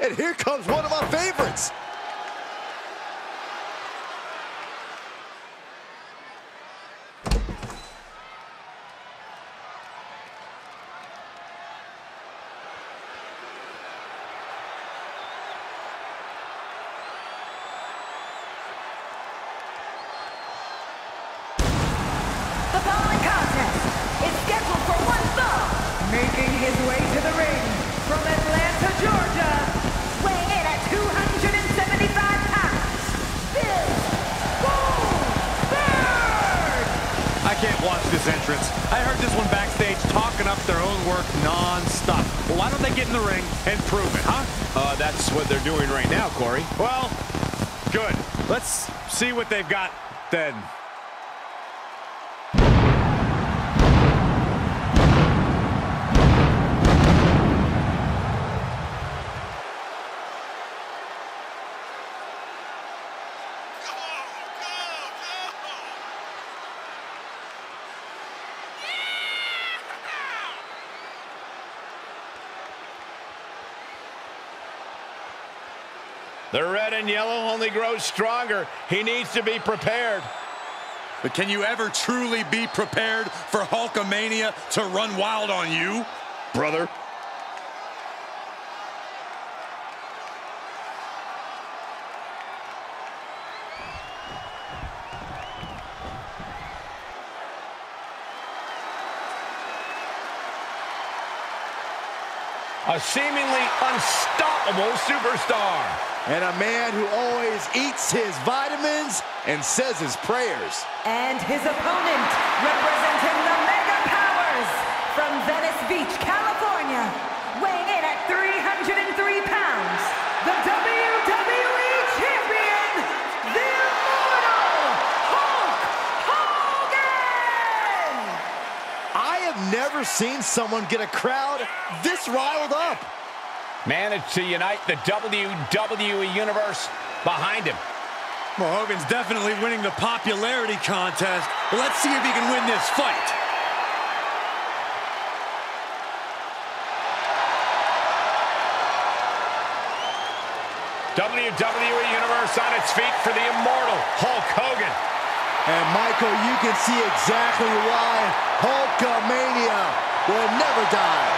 And here comes one of my favorites. The contest is scheduled for one. Making his way to the ring from Atlanta, Georgia, entrance. I heard this one backstage talking up their own work non-stop. Well, why don't they get in the ring and prove it, huh? Uh, that's what they're doing right now, Corey. Well, good. Let's see what they've got then. The red and yellow only grows stronger. He needs to be prepared. But can you ever truly be prepared for Hulkamania to run wild on you? Brother. A seemingly unstoppable superstar. And a man who always eats his vitamins and says his prayers. And his opponent, representing the Mega Powers from Venice Beach, California, never seen someone get a crowd this riled up. Managed to unite the WWE Universe behind him. Well, Hogan's definitely winning the popularity contest. But let's see if he can win this fight. WWE Universe on its feet for the immortal Hulk Hogan. And Michael, you can see exactly why Hulkamania will never die.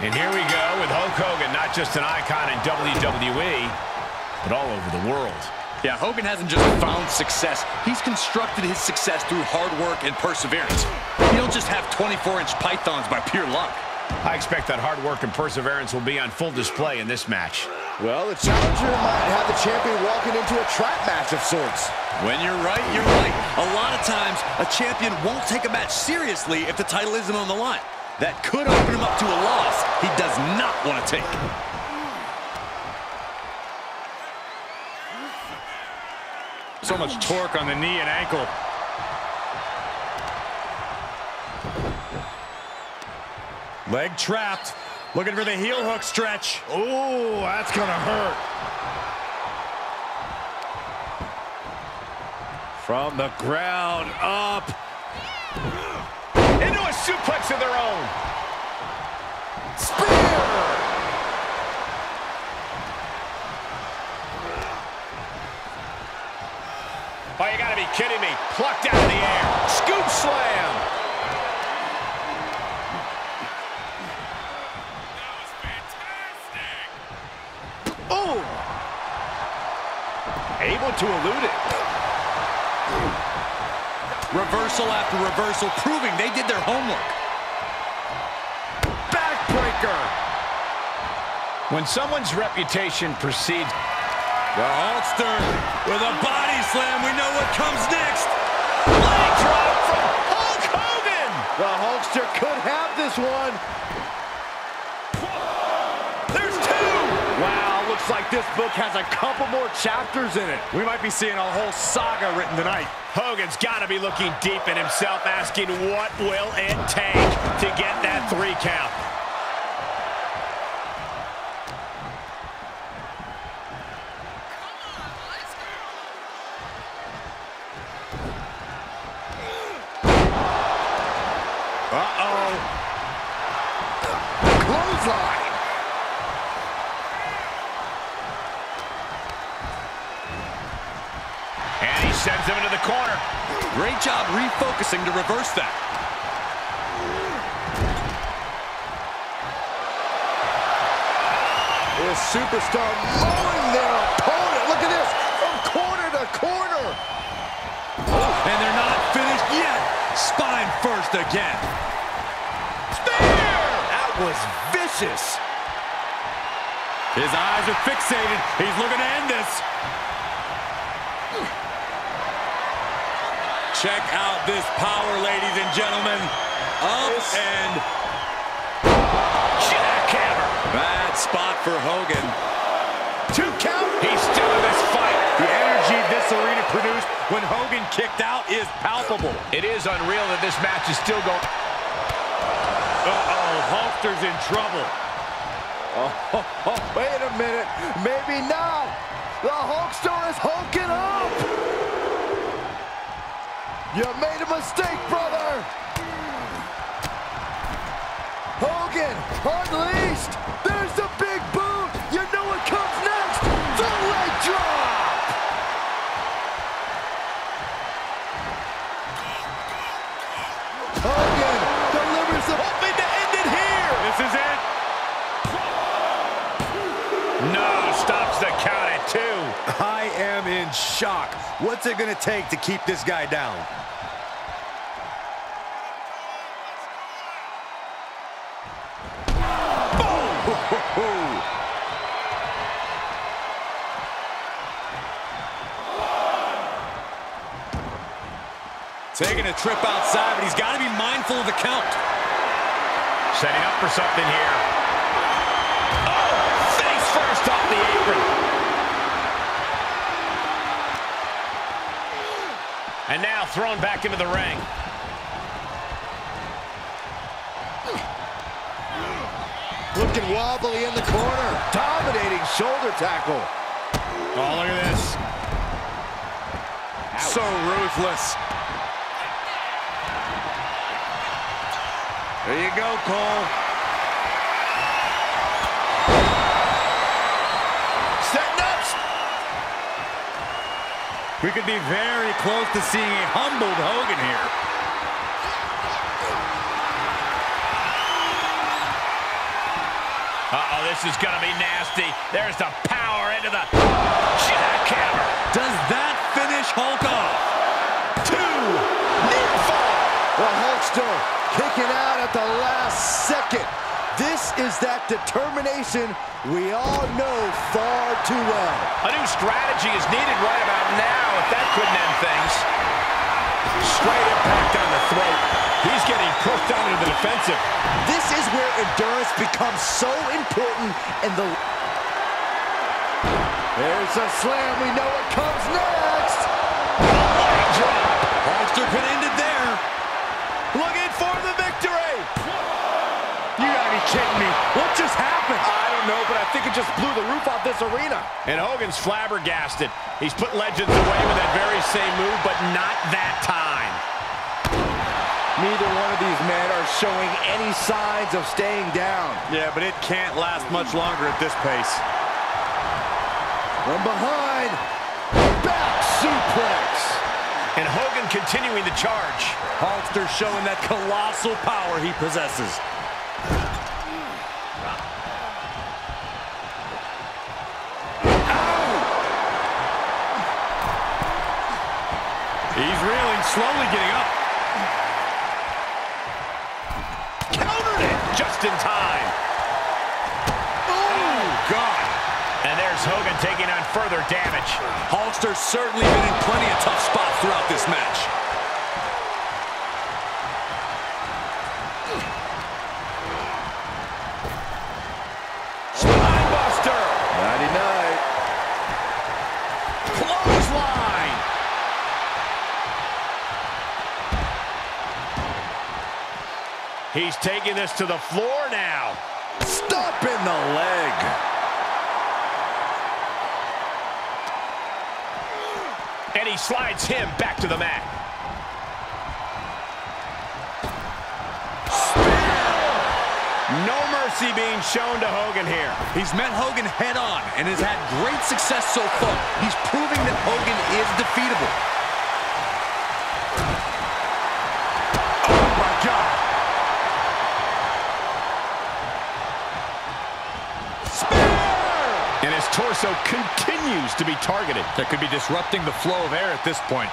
And here we go with Hulk Hogan, not just an icon in WWE, but all over the world. Yeah, Hogan hasn't just found success. He's constructed his success through hard work and perseverance. You don't just have 24-inch pythons by pure luck. I expect that hard work and perseverance will be on full display in this match. Well, the challenger might have the champion walking into a trap match of sorts. When you're right, you're right. A lot of times, a champion won't take a match seriously if the title isn't on the line. That could open him up to a loss he does not want to take. So much torque on the knee and ankle. Leg trapped. Looking for the heel hook stretch. Oh, that's gonna hurt. From the ground up. Of their own. Spear! Oh, you gotta be kidding me. Plucked out of the air. Scoop slam. That was fantastic. Oh! Able to elude it. Reversal after reversal, proving they did their homework. When someone's reputation precedes The Hulkster with a body slam. We know what comes next. leg drop from Hulk Hogan. The Hulkster could have this one. There's two. Wow, looks like this book has a couple more chapters in it. We might be seeing a whole saga written tonight. Hogan's got to be looking deep in himself, asking what will it take to get that three count. Uh-oh. Clothesline. And he sends him into the corner. Great job refocusing to reverse that. This superstar mowing their opponent. Look at this. From corner to corner. And they're not finished yet. Spine first again. That was vicious. His eyes are fixated. He's looking to end this. Check out this power, ladies and gentlemen. Up and Jackhammer. bad spot for Hogan. Two count. He's still in this fight. The energy arena produced when Hogan kicked out is palpable. It is unreal that this match is still going. Uh-oh, Hulkster's in trouble. Oh, wait a minute. Maybe not. The Hulkster is hulking up. You made a mistake, brother. Hogan unleashed. There's the big shock. What's it going to take to keep this guy down? Taking a trip outside, but he's got to be mindful of the count. Setting up for something here. Oh, face first off the apron. And now thrown back into the ring. Looking wobbly in the corner. Dominating shoulder tackle. Oh, look at this. So ruthless. There you go, Cole. We could be very close to seeing a humbled Hogan here. Uh-oh, this is going to be nasty. There's the power into the jackhammer. Does that finish Hulk off? Two. Near fall. The Hulkster kicking out at the last second. This is that determination we all know far too well. A new strategy is needed right about now if that couldn't end things. Straight impact on the throat. He's getting pushed down into the defensive. This is where endurance becomes so important and the... There's a slam. We know what comes next. Leg drop. Hulkster could end it there. Looking for the victory. You gotta be kidding me. What just happened? I don't know, but I think it just blew the roof off this arena. And Hogan's flabbergasted. He's put legends away with that very same move, but not that time. Neither one of these men are showing any signs of staying down. Yeah, but it can't last much longer at this pace. From behind, back suplex. And Hogan continuing the charge. Hulkster showing that colossal power he possesses. Slowly getting up. Countered it just in time. Oh, God. And there's Hogan taking on further damage. Hulkster's certainly been in plenty of tough spots throughout this match. He's taking this to the floor now. Stop in the leg. And he slides him back to the mat. No mercy being shown to Hogan here. He's met Hogan head on and has had great success so far. He's proving that Hogan is defeatable. And his torso continues to be targeted. That could be disrupting the flow of air at this point.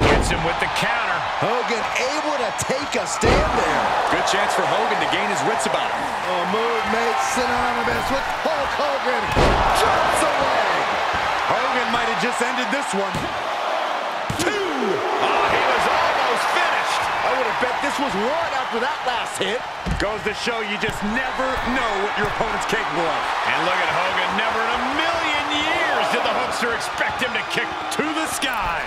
Gets him with the counter. Hogan able to take a stand there. Good chance for Hogan to gain his wits about him. A move made synonymous with Hulk Hogan. Drops a leg. Hogan might have just ended this one. Two. Oh, he was almost finished. I would have bet this was one after that last hit. Goes to show you just never know what your opponent's capable of. And look at Hogan. Never in a million years did the Hulkster expect him to kick to the sky.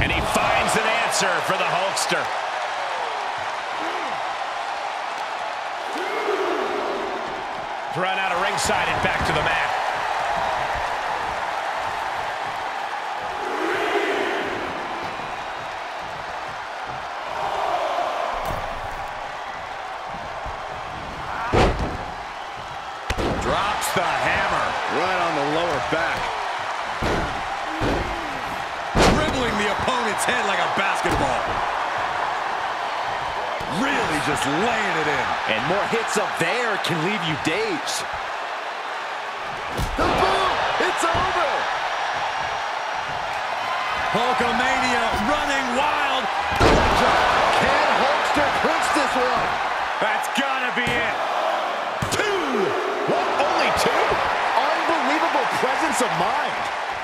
And he finds an answer for the Hulkster. Run out of ringside and back to the mat. Drops the hammer. Right on the lower back. Dribbling the opponent's head like a basketball. Really just laying it in. And more hits up there can leave you dazed. The boom! It's over! Hulkamania running wild. Can Hulkster clinch this one? That's gotta be it. Two. What? Only two? Unbelievable presence of mind.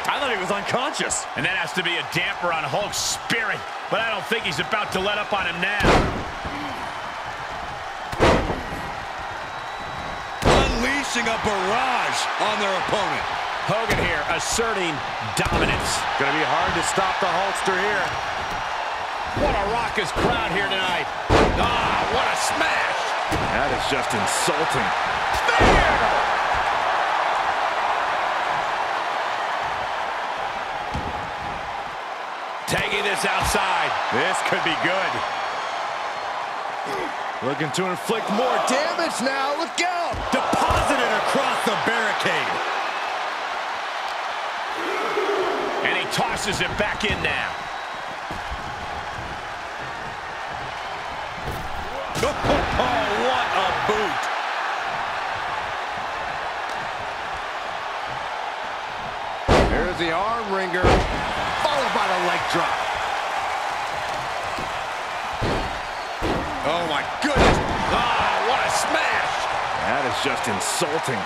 I thought he was unconscious. And that has to be a damper on Hulk's spirit. But I don't think he's about to let up on him now. Unleashing a barrage on their opponent. Hogan here asserting dominance. Gonna be hard to stop the Hulkster here. What a raucous crowd here tonight. Ah, what a smash. That is just insulting. Taking this outside. This could be good. Looking to inflict more damage now. Look out! Deposited across the barricade. And he tosses it back in now. Oh, what a boot. There's the arm wringer, followed by the leg drop. Oh, my goodness. Ah, what a smash. That is just insulting.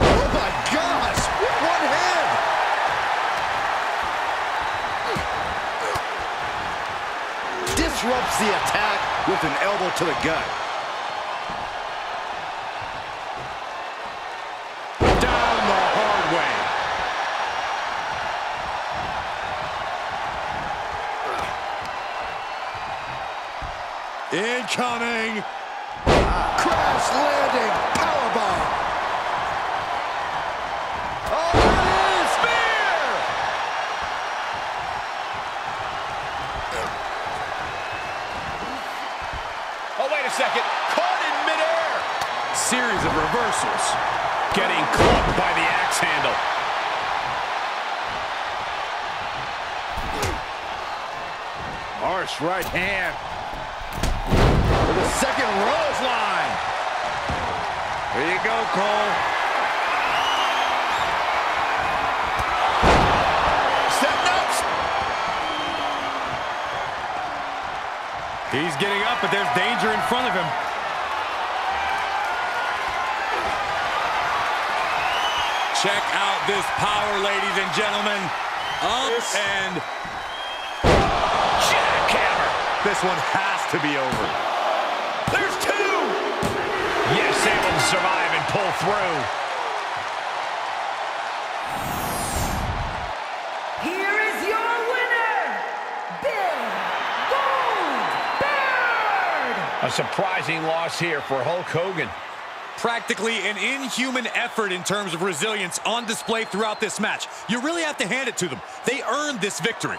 Oh my gosh! One hand! Disrupts the attack with an elbow to the gut. Incoming. Crash landing powerbomb. Oh, it is! Spear! Oh, wait a second. Caught in midair. Series of reversals. Getting clubbed by the axe handle. Harsh right hand. Second rose line. Here you go, Cole. Setting up. He's getting up, but there's danger in front of him. Check out this power, ladies and gentlemen. Up and Jackhammer. This one has to be over able to survive and pull through. Here is your winner, Bill Goldberg. A surprising loss here for Hulk Hogan. Practically an inhuman effort in terms of resilience on display throughout this match. You really have to hand it to them. They earned this victory.